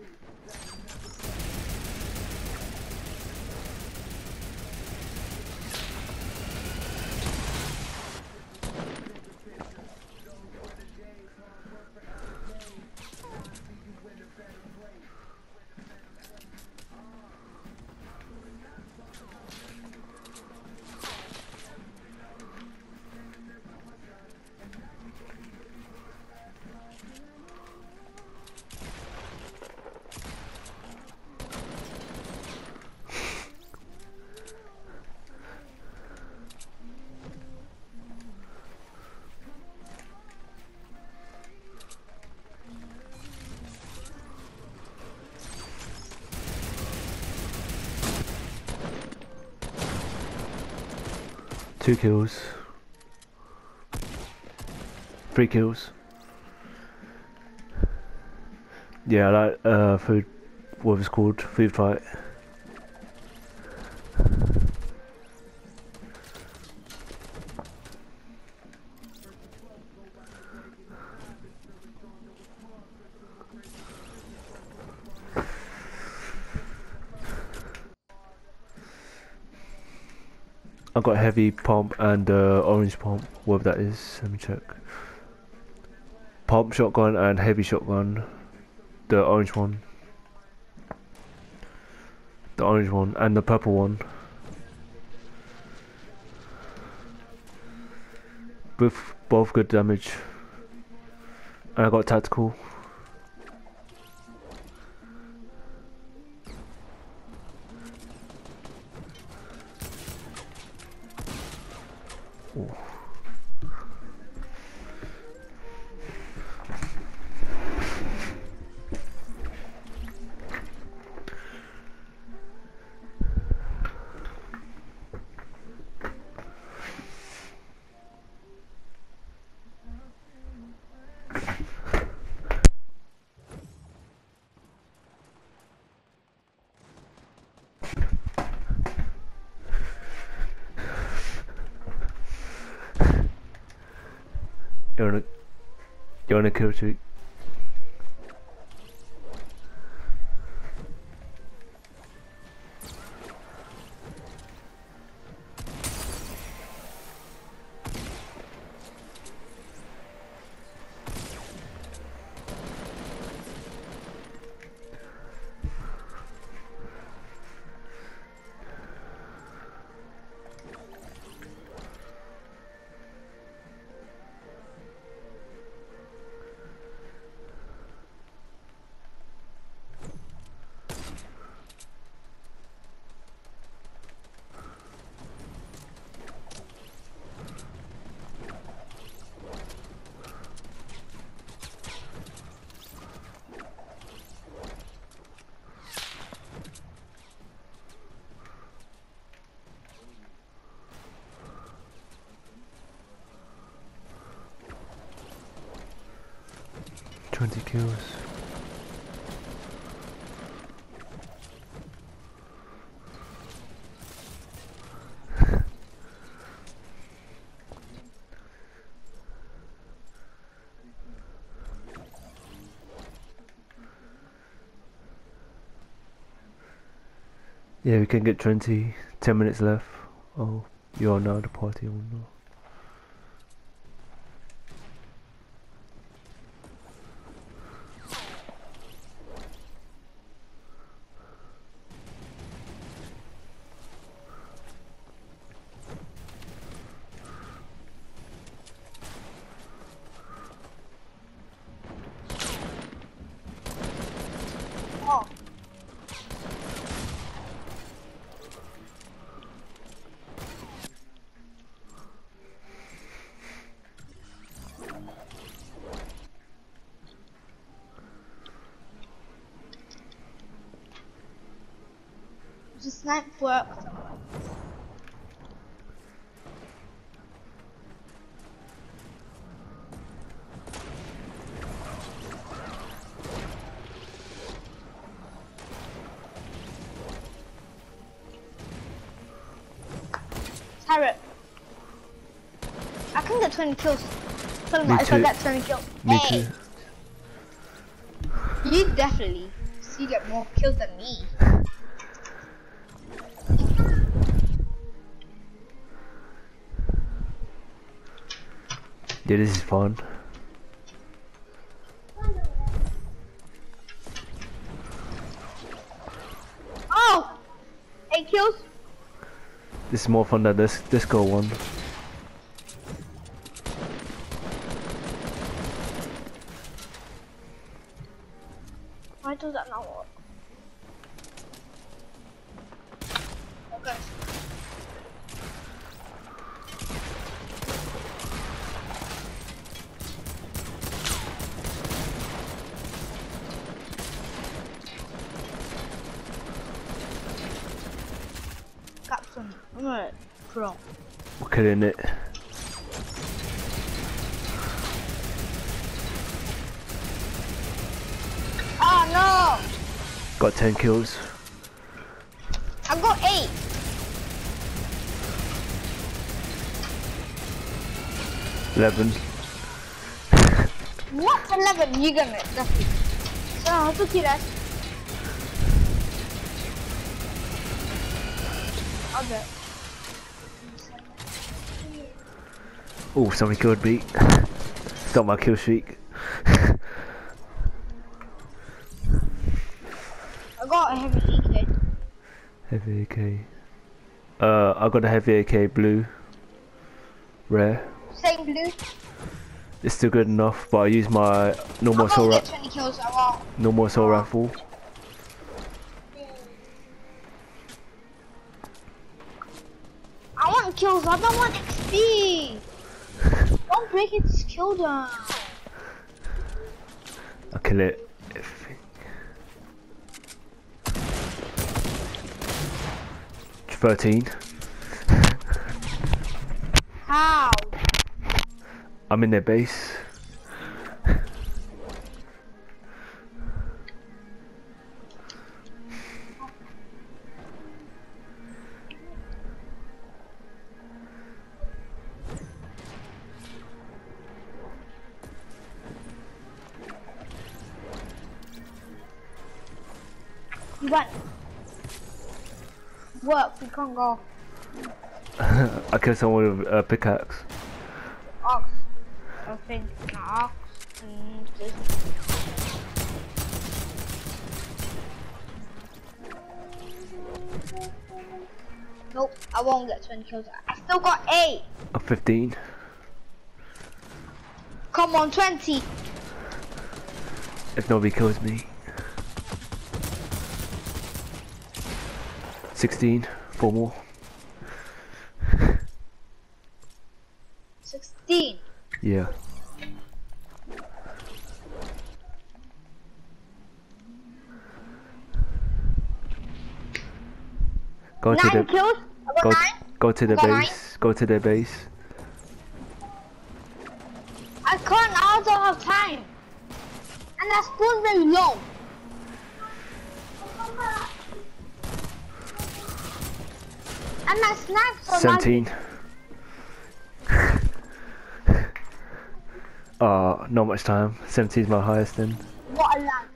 you. Two kills. Three kills. Yeah, like uh, food. What it's called? Food fight. I've got heavy pump and uh, orange pump, whatever that is. Let me check. Pump shotgun and heavy shotgun. The orange one. The orange one and the purple one. Both both good damage. And I got tactical. Pô. Joanna, Joanna Kiltrick. 20 kills. yeah, we can get 20, 10 minutes left. Oh, you are now the party oh owner. Oh, the snipe worked. Turret. I can get 20 kills. Me Me if I get 20 kills. Me hey, too. You definitely. You get more kills than me. Yeah, this is fun. Oh! Eight kills? This is more fun than this disco one. Why does that not work? Okay. Captain, I'm gonna killing it. Oh no! Got 10 kills. no! I got eight. Eleven. What? Eleven? You got it. That's it. So how to kill us? Okay. Oh, somebody killed me. Stop my kill streak. I got a heavy AK. heavy AK. Uh, I got a heavy AK blue. Rare. Same blue. It's still good enough, but I use my normal I assault, won't get ra 20. I won't. normal assault rifle. I want kills. I don't want XP. Don't break its kill down. I kill it. If... Thirteen. How? I'm in their base. Went. Work. We can't go. I killed someone with a pickaxe. Ox. I think ox. And this. Nope, I won't get 20 kills. I still got 8. I'm 15. Come on, 20. If nobody kills me. 16. Four more. 16. Yeah. Go to the kills. Go 9. go to the got nine. base. Go to the base. I can't, I don't have time. And that spawn very low. And my snacks are Seventeen. uh not much time. 17 is my highest then. What a lag.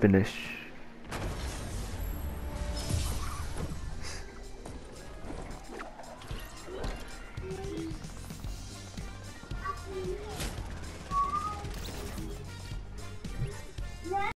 Finish.